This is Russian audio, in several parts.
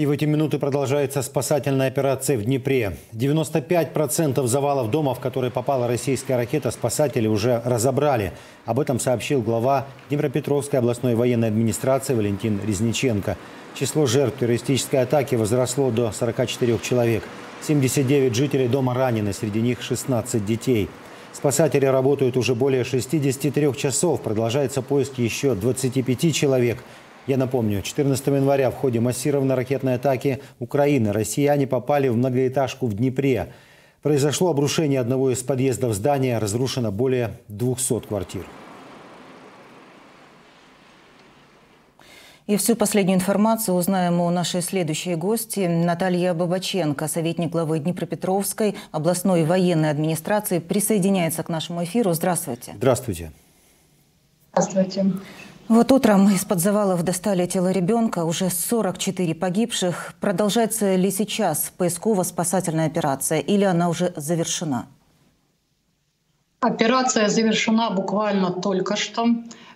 И в эти минуты продолжается спасательная операция в Днепре. 95% завалов дома, в которые попала российская ракета, спасатели уже разобрали. Об этом сообщил глава Днепропетровской областной военной администрации Валентин Резниченко. Число жертв террористической атаки возросло до 44 человек. 79 жителей дома ранены, среди них 16 детей. Спасатели работают уже более 63 часов. Продолжается поиск еще 25 человек. Я напомню, 14 января в ходе массированной ракетной атаки Украины россияне попали в многоэтажку в Днепре. Произошло обрушение одного из подъездов здания, разрушено более 200 квартир. И всю последнюю информацию узнаем у нашей следующей гости. Наталья Бабаченко, советник главы Днепропетровской областной военной администрации, присоединяется к нашему эфиру. Здравствуйте. Здравствуйте. Здравствуйте. Вот утром из-под завалов достали тело ребенка, уже 44 погибших. Продолжается ли сейчас поисково-спасательная операция или она уже завершена? Операция завершена буквально только что.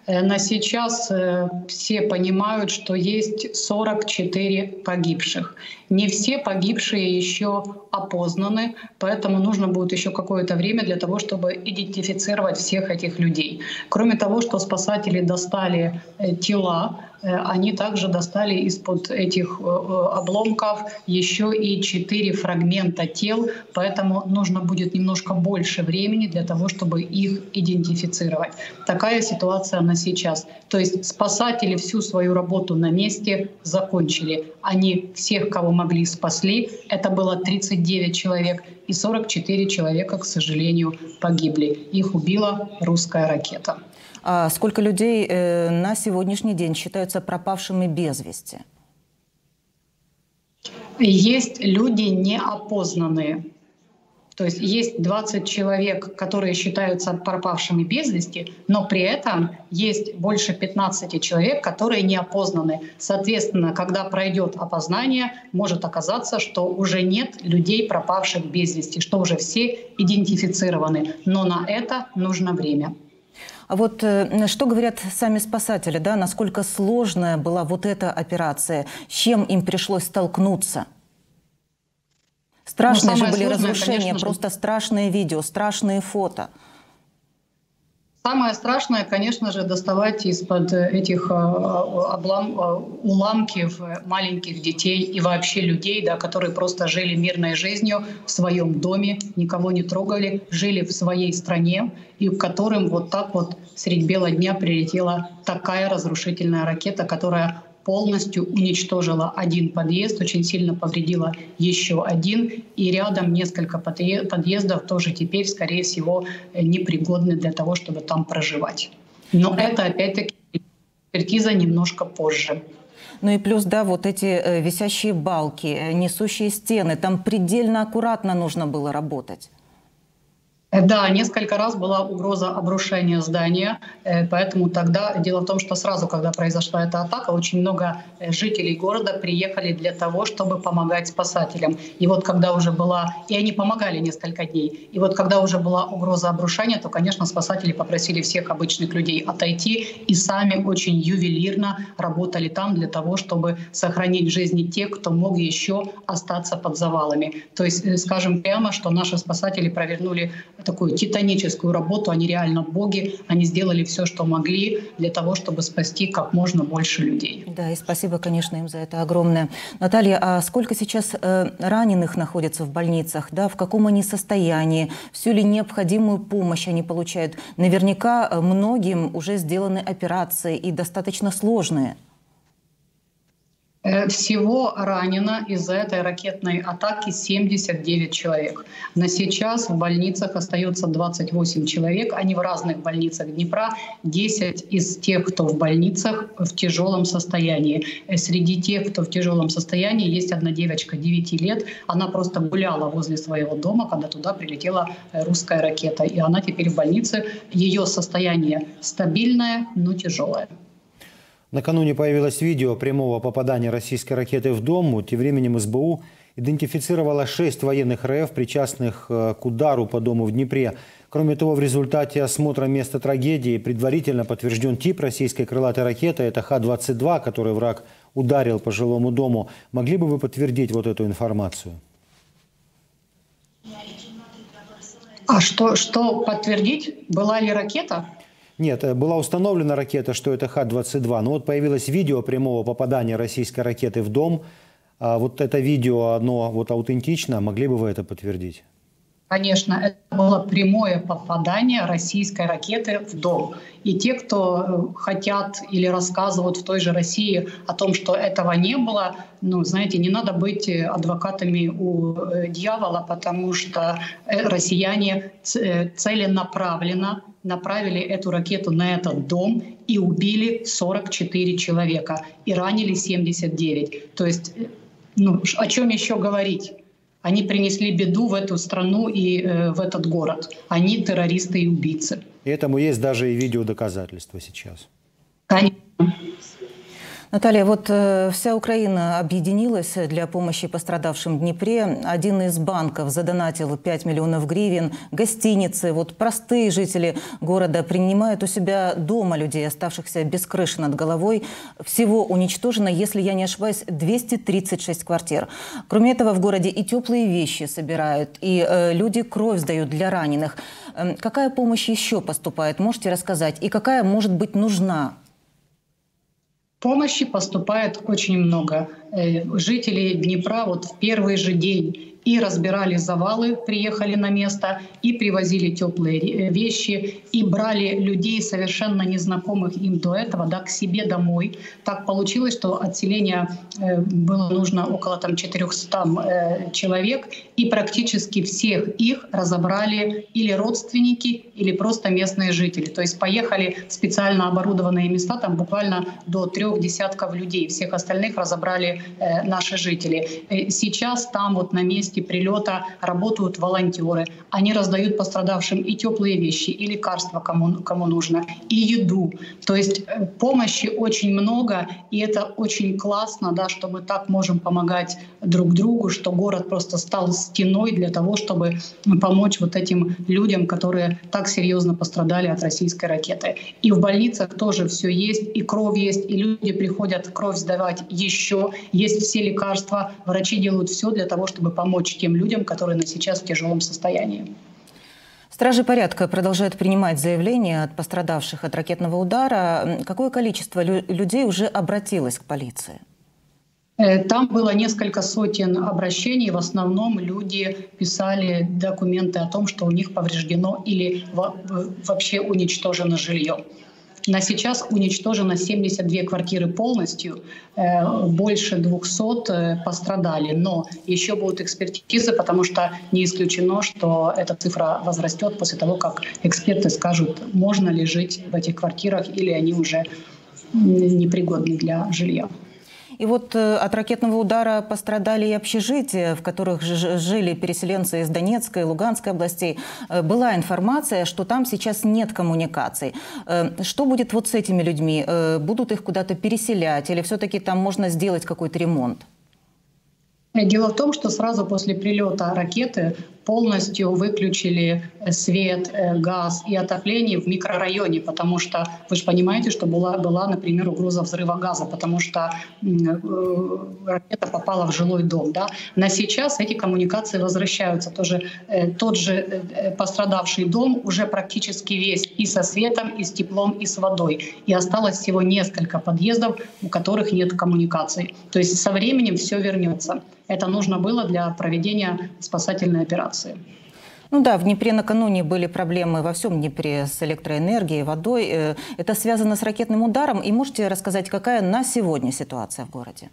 Э, на сейчас э, все понимают, что есть 44 погибших. Не все погибшие еще опознаны, поэтому нужно будет еще какое-то время для того, чтобы идентифицировать всех этих людей. Кроме того, что спасатели достали э, тела, они также достали из-под этих обломков еще и четыре фрагмента тел, поэтому нужно будет немножко больше времени для того, чтобы их идентифицировать. Такая ситуация на сейчас. То есть спасатели всю свою работу на месте закончили. Они всех, кого могли, спасли. Это было 39 человек, и 44 человека, к сожалению, погибли. Их убила русская ракета. А сколько людей э, на сегодняшний день считаются пропавшими без вести? Есть люди неопознанные. То есть есть 20 человек, которые считаются пропавшими без вести, но при этом есть больше 15 человек, которые не опознаны. Соответственно, когда пройдет опознание, может оказаться, что уже нет людей, пропавших без вести, что уже все идентифицированы. Но на это нужно время. А вот э, что говорят сами спасатели, да, насколько сложная была вот эта операция, с чем им пришлось столкнуться? Страшные ну, же были сложное, разрушения, конечно, просто страшные видео, страшные фото. Самое страшное, конечно же, доставать из-под этих э, облам... Э, уламков маленьких детей и вообще людей, да, которые просто жили мирной жизнью в своем доме, никого не трогали, жили в своей стране, и к которым вот так вот средь бела дня прилетела такая разрушительная ракета, которая полностью уничтожила один подъезд, очень сильно повредила еще один, и рядом несколько подъездов тоже теперь, скорее всего, непригодны для того, чтобы там проживать. Но это опять-таки экспертиза немножко позже. Ну и плюс, да, вот эти э, висящие балки, э, несущие стены, там предельно аккуратно нужно было работать. Да, несколько раз была угроза обрушения здания, э, поэтому тогда дело в том, что сразу, когда произошла эта атака, очень много э, жителей города приехали для того, чтобы помогать спасателям. И вот когда уже была, и они помогали несколько дней, и вот когда уже была угроза обрушения, то, конечно, спасатели попросили всех обычных людей отойти и сами очень ювелирно работали там для того, чтобы сохранить жизни тех, кто мог еще остаться под завалами. То есть, э, скажем прямо, что наши спасатели провернули такую титаническую работу, они реально боги, они сделали все, что могли для того, чтобы спасти как можно больше людей. Да, и спасибо, конечно, им за это огромное. Наталья, а сколько сейчас э, раненых находится в больницах, да, в каком они состоянии, всю ли необходимую помощь они получают? Наверняка э, многим уже сделаны операции и достаточно сложные. Э, всего ранено из-за этой ракетной атаки 79 человек. На сейчас в больницах остается 28 человек. Они в разных больницах Днепра. 10 из тех, кто в больницах, в тяжелом состоянии. Э, среди тех, кто в тяжелом состоянии, есть одна девочка 9 лет. Она просто гуляла возле своего дома, когда туда прилетела э, русская ракета. И она теперь в больнице. Ее состояние стабильное, но тяжелое. Накануне появилось видео прямого попадания российской ракеты в дом. Тем временем СБУ идентифицировала шесть военных РФ, причастных э, к удару по дому в Днепре. Кроме того, в результате осмотра места трагедии предварительно подтвержден тип российской крылатой ракеты. Это Х-22, который враг ударил по жилому дому. Могли бы вы подтвердить вот эту информацию? А что, что подтвердить? Была ли ракета? Нет, э, была установлена ракета, что это Х-22. Но вот появилось видео прямого попадания российской ракеты в дом. А вот это видео, оно вот аутентично. Могли бы вы это подтвердить? Конечно, это было прямое попадание российской ракеты в дом. И те, кто э, хотят или рассказывают в той же России о том, что этого не было, ну, знаете, не надо быть э, адвокатами у дьявола, потому что россияне целенаправленно направили эту ракету на этот дом и убили 44 человека и ранили 79. То есть, э, ну, о чем еще говорить? Они принесли беду в эту страну и э, в этот город. Они террористы и убийцы. И этому есть даже и видеодоказательства сейчас. Конечно. Наталья, вот э, вся Украина объединилась для помощи пострадавшим в Днепре. Один из банков задонатил 5 миллионов гривен. Гостиницы, вот простые жители города принимают у себя дома людей, оставшихся без крыши над головой. Всего уничтожено, если я не ошибаюсь, 236 квартир. Кроме этого, в городе и теплые вещи собирают, и э, люди кровь сдают для раненых. Э, какая помощь еще поступает, можете рассказать? И какая может быть нужна Помощи поступает очень много. Э, жители Днепра вот в первый же день и разбирали завалы, приехали на место, и привозили теплые э, вещи, и брали людей, совершенно незнакомых им до этого, да, к себе домой. Так получилось, что отселение э, было нужно около там, 400 э, человек, и практически всех их разобрали или родственники, или просто местные жители. То есть поехали в специально оборудованные места, там буквально до трех десятков людей. Всех остальных разобрали наши жители. Сейчас там вот на месте месте прилета работают волонтеры. Они раздают пострадавшим и теплые вещи, и лекарства, кому, кому нужно, и еду. То есть э, помощи очень много, и это очень классно, да, что мы так можем помогать друг другу, что город просто стал стеной для того, чтобы помочь вот этим людям, которые так серьезно пострадали от российской ракеты. И в больницах тоже все есть, и кровь есть, и люди приходят кровь сдавать еще, есть все лекарства, врачи делают все для того, чтобы помочь помочь тем людям, которые на сейчас в тяжелом состоянии. Стражи порядка продолжают принимать заявления от пострадавших от ракетного удара. Какое количество людей уже обратилось к полиции? Э, там было несколько сотен обращений. В основном люди писали документы о том, что у них повреждено или вообще уничтожено жилье. На сейчас уничтожено 72 квартиры полностью, э, больше 200 э, пострадали. Но еще будут экспертизы, потому что не исключено, что эта цифра возрастет после того, как эксперты скажут, можно ли жить в этих квартирах или они уже непригодны для жилья. И вот э, от ракетного удара пострадали и общежития, в которых жили переселенцы из Донецкой и Луганской областей. Э, была информация, что там сейчас нет коммуникаций. Э, что будет вот с этими людьми? Будут их куда-то переселять или все-таки там можно сделать какой-то ремонт? Дело в том, что сразу после прилета ракеты полностью выключили свет, э, газ и отопление в микрорайоне, потому что вы же понимаете, что была, была например, угроза взрыва газа, потому что э, ракета попала в жилой дом. Да? На сейчас эти коммуникации возвращаются. Тоже, э, тот же пострадавший дом уже практически весь и со светом, и с теплом, и с водой. И осталось всего несколько подъездов, у которых нет коммуникаций. То есть со временем все вернется. Это нужно было для проведения спасательной операции. Ну да, в Днепре накануне были проблемы во всем Днепре с электроэнергией, водой. Э, это связано с ракетным ударом. И можете рассказать, какая на сегодня ситуация в городе?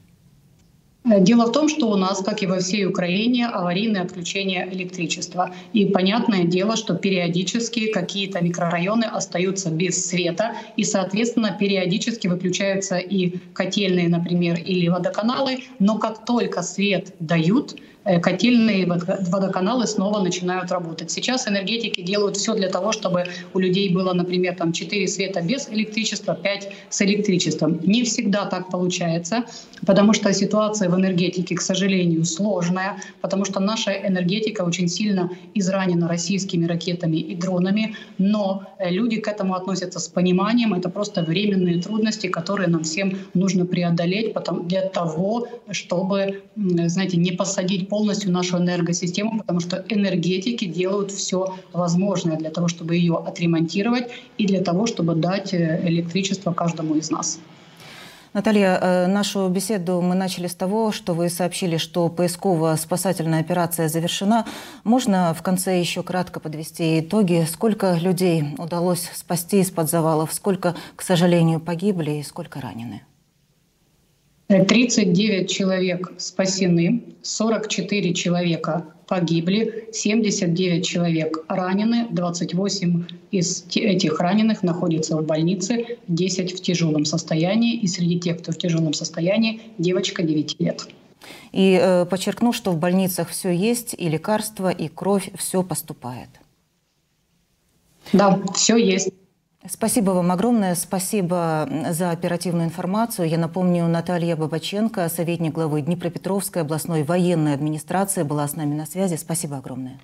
Э, дело в том, что у нас, как и во всей Украине, аварийное отключение электричества. И понятное дело, что периодически какие-то микрорайоны остаются без света, и, соответственно, периодически выключаются и котельные, например, или водоканалы. Но как только свет дают, котельные водоканалы снова начинают работать. Сейчас энергетики делают все для того, чтобы у людей было, например, там 4 света без электричества, 5 с электричеством. Не всегда так получается, потому что ситуация в энергетике, к сожалению, сложная, потому что наша энергетика очень сильно изранена российскими ракетами и дронами, но э, люди к этому относятся с пониманием. Это просто временные трудности, которые нам всем нужно преодолеть для того, чтобы, знаете, не посадить полностью нашу энергосистему, потому что энергетики делают все возможное для того, чтобы ее отремонтировать и для того, чтобы дать э, электричество каждому из нас. Наталья, э, нашу беседу мы начали с того, что вы сообщили, что поисково-спасательная операция завершена. Можно в конце еще кратко подвести итоги? Сколько людей удалось спасти из-под завалов? Сколько, к сожалению, погибли и сколько ранены? 39 человек спасены, 44 человека погибли, 79 человек ранены, 28 из этих раненых находятся в больнице, 10 в тяжелом состоянии, и среди тех, кто в тяжелом состоянии, девочка 9 лет. И э, подчеркну, что в больницах все есть, и лекарства, и кровь, все поступает. Да, все есть. Спасибо вам огромное. Спасибо за оперативную информацию. Я напомню, Наталья Бабаченко, советник главы Днепропетровской областной военной администрации, была с нами на связи. Спасибо огромное.